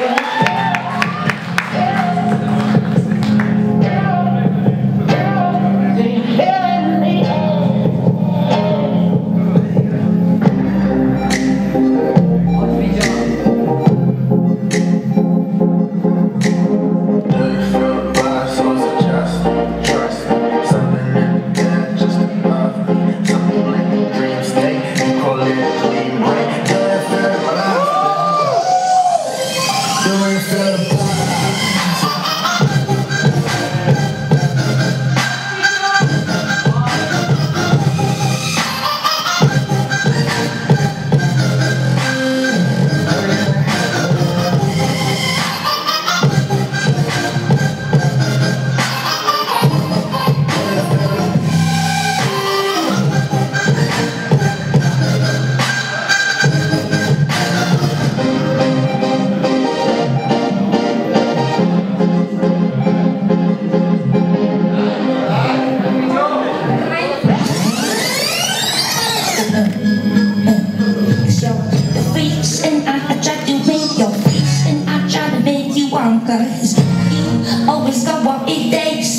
and I, I try to first Always got what it takes.